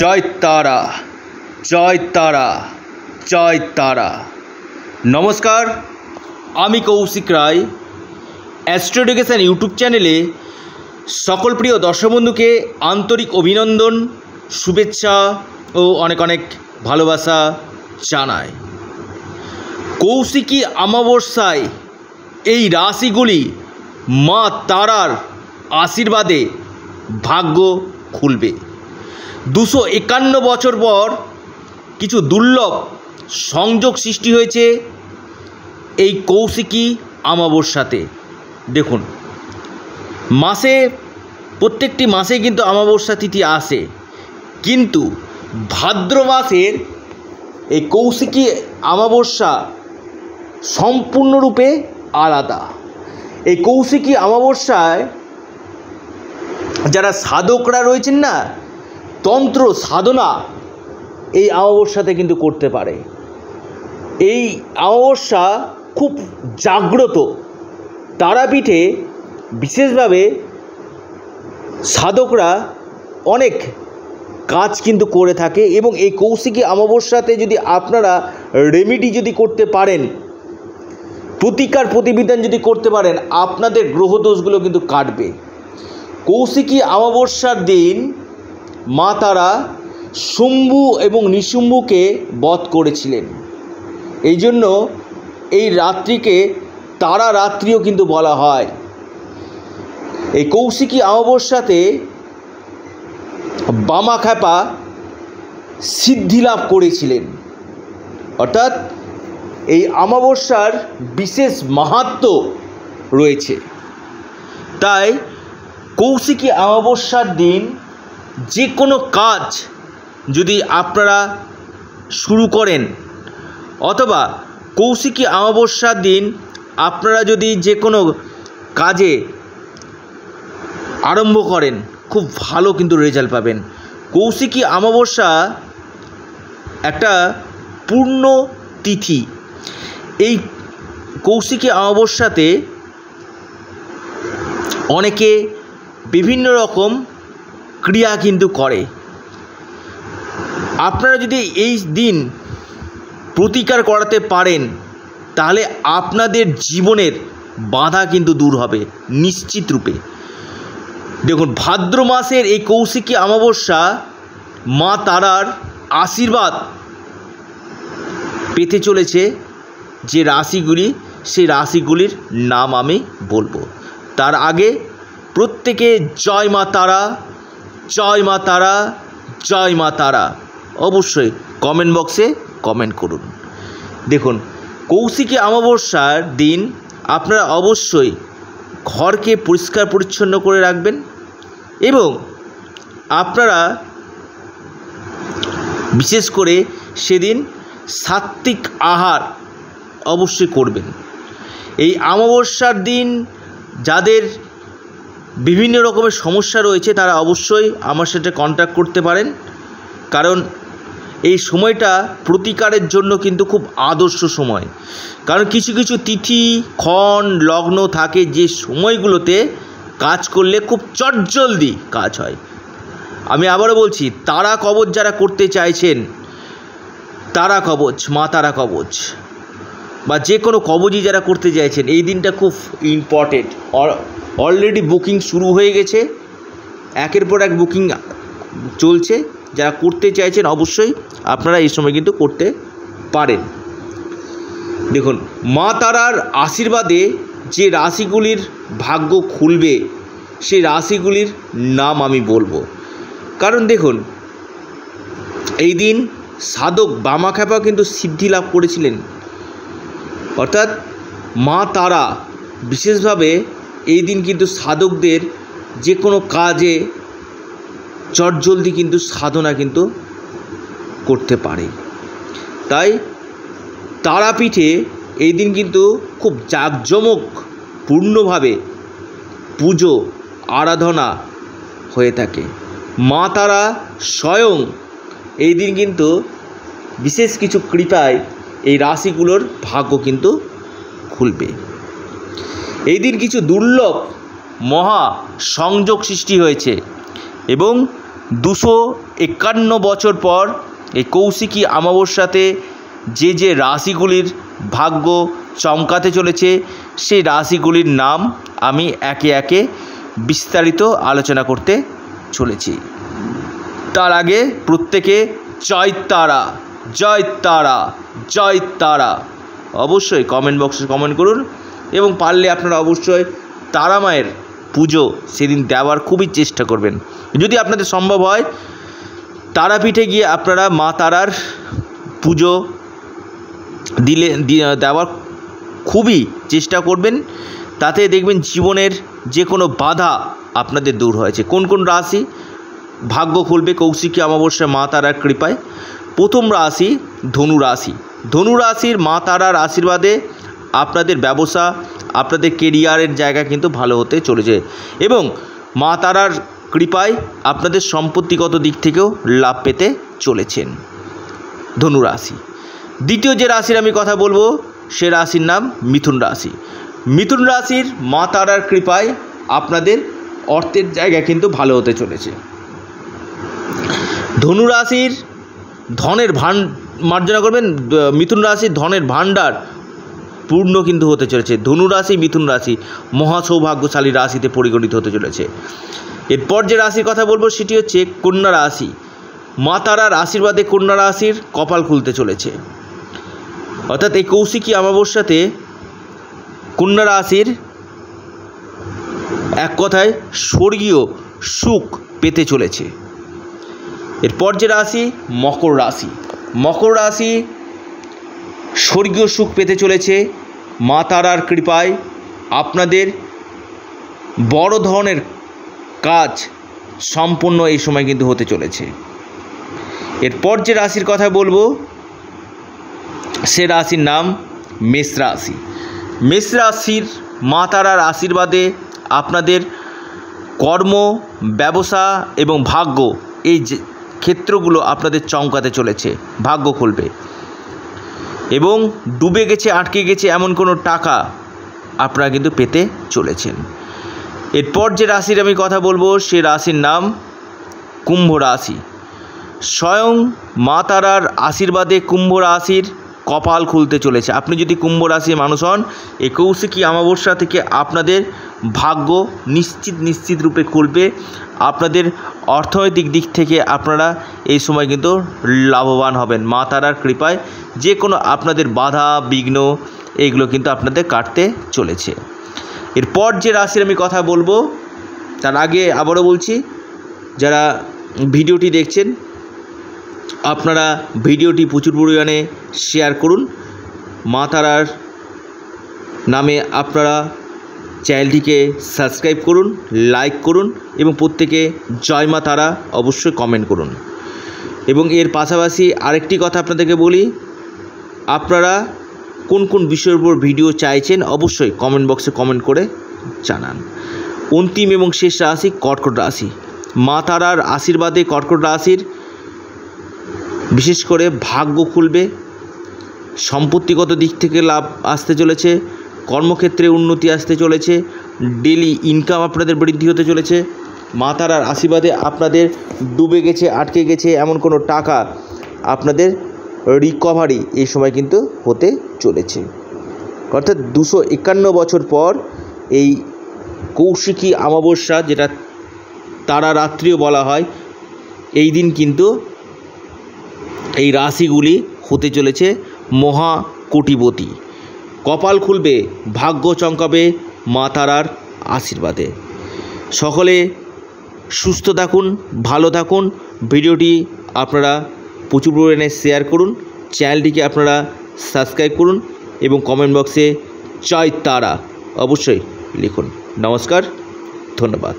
জয় তারা জয় তারা জয় তারা। নমস্কার, আমি Kaushik Roy. Astro education YouTube চ্যানেলে সকল প্রিয় দর্শক বন্ধুকে আন্তরিক অভিনন্দন, শুভেচ্ছা ও অনেক অনেক ভালোবাসা জানায় কৌশিকী অমাবস্যায় এই রাশিগুলি মা তারার আশীর্বাদে ভাগ্য খুলবে। দুশো একান্ন বছর পর কিছু দুর্লভ সংযোগ সৃষ্টি হয়েছে এই কৌশিকী অমাবস্যাতে। দেখুন, মাসে, প্রত্যেকটি মাসে কিন্তু অমাবস্যা তিথি আসে। কিন্তু ভাদ্র মাসের এই কৌশিকী আমাবস্যা সম্পূর্ণরূপে আলাদা। এই কৌশিকী অমাবস্যায় যারা সাধকরা রয়েছেন না তন্ত্র, সাধনা এই অমাবস্যাতে কিন্তু করতে পারে। এই অমাবস্যা খুব জাগ্রত। তারাপীঠে বিশেষভাবে সাধকরা অনেক কাজ কিন্তু করে থাকে এবং এই কৌশিকী অমাবস্যাতে যদি আপনারা রেমিডি যদি করতে পারেন, প্রতিকার প্রতিবিধান যদি করতে পারেন, আপনাদের গ্রহদোষগুলো কিন্তু কাটবে। কৌশিকী অমাবস্যার দিন মা তারা শুম্ভু এবং নিশুম্ভুকে বধ করেছিলেন। এই জন্য এই রাত্রিকে তারা রাত্রিও কিন্তু বলা হয়। এই কৌশিকী অমাবস্যাতে বামাখ্যাপা সিদ্ধি লাভ করেছিলেন। অর্থাৎ এই অমাবস্যার বিশেষ মাহাত্ম রয়েছে। তাই কৌশিকী অমাবস্যার দিন যে কোনো কাজ যদি আপনারা শুরু করেন, অথবা কৌশিকী অমাবস্যার দিন, আপনারা যদি যে কোনো কাজে আরম্ভ করেন, খুব ভালো কিন্তু রেজাল্ট পাবেন। কৌশিকী অমাবস্যা একটা পূর্ণ তিথি। এই কৌশিকী অমাবস্যাতে অনেকে বিভিন্ন রকম ক্রিয়া কিন্তু করে। আপনারা যদি এই দিন প্রতিকার করাতে পারেন, তাহলে আপনাদের জীবনের বাধা কিন্তু দূর হবে, নিশ্চিত রূপে। দেখুন, ভাদ্র মাসের এই কৌশিকী অমাবস্যা মা তারার আশীর্বাদ পেতে চলেছে যে রাশিগুলি, সেই রাশিগুলির নাম আমি বলব। তার আগে প্রত্যেকে জয় মা তারা। জয় মা তারা, জয় মা তারা। অবশ্যই কমেন্ট বক্সে কমেন্ট করুন। দেখুন, কৌশিকী অমাবস্যার দিন আপনারা অবশ্যই ঘরকে পরিষ্কার পরিচ্ছন্ন করে রাখবেন এবং আপনারা বিশেষ করে সেদিন সাত্ত্বিক আহার অবশ্যই করবেন। এই অমাবস্যার দিন যাদের বিভিন্ন রকমের সমস্যা রয়েছে, তারা অবশ্যই আমার সাথে কন্ট্যাক্ট করতে পারেন। কারণ এই সময়টা প্রতিকারের জন্য কিন্তু খুব আদর্শ সময়। কারণ কিছু কিছু তিথি, ক্ষণ, লগ্ন থাকে যে সময়গুলোতে কাজ করলে খুব চটজলদি কাজ হয়। আমি আবারও বলছি, তারা কবচ যারা করতে চাইছেন, তারা কবচ, মা তারা কবচ। বা যে কোনো কবচই যারা করতে চাইছেন, এই দিনটা খুব ইম্পর্টেন্ট অলরেডি বুকিং শুরু হয়ে গেছে। একের পর এক বুকিং চলছে। যারা করতে চাইছেন অবশ্যই আপনারা এই সময় কিন্তু করতে পারেন। দেখুন, মা তারার আশীর্বাদে যে রাশিগুলির ভাগ্য খুলবে, সেই রাশিগুলির নাম আমি বলব। কারণ দেখুন, এই দিন সাধক বামাখ্যাপা কিন্তু সিদ্ধি লাভ করেছিলেন। অর্থাৎ মা তারা বিশেষভাবে এই দিন কিন্তু সাধকদের যে কোনো কাজে চটজলদি কিন্তু সাধনা কিন্তু করতে পারে। তাই তারাপীঠে এই দিন কিন্তু খুব জাঁকজমক পূর্ণভাবে পুজো, আরাধনা হয়ে থাকে। মা তারা স্বয়ং এই দিন কিন্তু বিশেষ কিছু কৃপায় এই রাশিগুলোর ভাগ্য কিন্তু খুলবে। এই দিন কিছু দুর্লভ মহা সংযোগ সৃষ্টি হয়েছে এবং দুশো একান্ন বছর পর এই কৌশিকী অমাবস্যাতে যে যে রাশিগুলির ভাগ্য চমকাতে চলেছে, সেই রাশিগুলির নাম আমি একে একে বিস্তারিত আলোচনা করতে চলেছি। তার আগে প্রত্যেকে জয় তারা জয় তারা জয় তারা। অবশ্যই কমেন্ট বক্সে কমেন্ট করুন। এবং পারলে আপনারা অবশ্যই তারা মায়ের পুজো সেদিন দেওয়ার খুবই চেষ্টা করবেন। যদি আপনাদের সম্ভব হয়, তারাপীঠে গিয়ে আপনারা মা তারার পুজো দিলে দেওয়ার খুবই চেষ্টা করবেন। তাতে দেখবেন জীবনের যে কোনো বাধা আপনাদের দূর হয়েছে। কোন কোন রাশি ভাগ্য খুলবে, কৌশিকী অমাবস্যা মা তারার কৃপায়। প্রথম রাশি ধনু রাশি। ধনু রাশির মা তারার আশীর্বাদে আপনাদের ব্যবসা, আপনাদের কেরিয়ারের জায়গা কিন্তু ভালো হতে চলেছে। এবং মা তারার কৃপায় আপনাদের সম্পত্তিগত দিক থেকেও লাভ পেতে চলেছেন। ধনু রাশি। দ্বিতীয় যে রাশির আমি কথা বলব, সে রাশির নাম মিথুন রাশি। মিথুন রাশির মা তারার কৃপায় আপনাদের অর্থের জায়গা কিন্তু ভালো হতে চলেছে। ধনু রাশির ধনের ভান, মার্জনা করবেন মিথুন রাশির ধনের ভাণ্ডার পূর্ণ কিন্তু হতে চলেছে। ধনু রাশি, মিথুন রাশি মহা সৌভাগ্যশালী রাশিতে পরিগণিত হতে চলেছে। এরপর যে রাশির কথা বলব সেটি হচ্ছে কন্যা রাশি। মা তারার আশীর্বাদে কন্যা রাশির কপাল খুলতে চলেছে। অর্থাৎ এই কৌশিকী অমাবস্যাতে কন্যা রাশির এক কথায় স্বর্গীয় সুখ পেতে চলেছে। এরপর যে রাশি মকর রাশি। মকর রাশি স্বর্গীয় সুখ পেতে চলেছে মা তারার কৃপায়। আপনাদের বড় ধরনের কাজ সম্পূর্ণ এই সময় কিন্তু হতে চলেছে। এরপর যে রাশির কথা বলব, সে রাশির নাম মেষ রাশি। মেষ রাশির মা তারার আশীর্বাদে আপনাদের কর্ম, ব্যবসা এবং ভাগ্য এই ক্ষেত্রগুলো আপনাদের চমকাতে চলেছে, ভাগ্য খুলবে। এবং ডুবে গেছে, আটকে গেছে এমন কোনো টাকা আপনারা কিন্তু পেতে চলেছেন। এরপর যে রাশির আমি কথা বলব, সে রাশির নাম কুম্ভ রাশি। স্বয়ং মা তারার আশীর্বাদে কুম্ভ রাশির কপাল খুলতে চলেছে। আপনি যদি কুম্ভ রাশির মানুষ হন একুশে কি অমাবস্যা থেকে আপনাদের ভাগ্য নিশ্চিত নিশ্চিত রূপে খুলবে। আপনাদের অর্থনৈতিক দিক থেকে আপনারা এই সময় কিন্তু লাভবান হবেন। মা তারার কৃপায় যে কোনো আপনাদের বাধা, বিঘ্ন এইগুলো কিন্তু আপনাদের কাটতে চলেছে। এরপর যে রাশির আমি কথা বলব, তার আগে আবারও বলছি, যারা ভিডিওটি দেখছেন, আপনারা ভিডিওটি প্রচুর পরিমাণে শেয়ার করুন। মা তারার নামে আপনারা চ্যানেলটিকে সাবস্ক্রাইব করুন, লাইক করুন এবং প্রত্যেকে জয় মা তারা অবশ্যই কমেন্ট করুন। এবং এর পাশাপাশি আরেকটি কথা আপনাদেরকে বলি, আপনারা কোন কোন বিষয়ের উপর ভিডিও চাইছেন অবশ্যই কমেন্ট বক্সে কমেন্ট করে জানান। অন্তিম এবং শেষ রাশি কর্কট রাশি। মা তারার আশীর্বাদে কর্কট রাশির বিশেষ করে ভাগ্য খুলবে, সম্পত্তিগত দিক থেকে লাভ আসতে চলেছে কর্মক্ষেত্রে উন্নতি আসতে চলেছে ডেলি ইনকাম আপনাদের বৃদ্ধি হতে চলেছে, মা তারার আশীর্বাদে আপনাদের ডুবে গেছে, আটকে গেছে এমন কোনো টাকা আপনাদের রিকভারি এই সময় কিন্তু হতে চলেছে। অর্থাৎ দুশো একান্ন বছর পর এই কৌশিকী অমাবস্যা, যেটা তারা রাত্রিও বলা হয়, এই দিন কিন্তু এই রাশিগুলি হতে চলেছে মহা কোটিপতি কপাল খুলবে, ভাগ্য চমকাবে মা তারার আশীর্বাদে। সকলে সুস্থ থাকুন, ভালো থাকুন। ভিডিওটি আপনারা প্রচুর পরিমাণে শেয়ার করুন। চ্যানেলটিকে আপনারা সাবস্ক্রাইব করুন এবং কমেন্ট বক্সে জয় তারা অবশ্যই লিখুন। নমস্কার, ধন্যবাদ।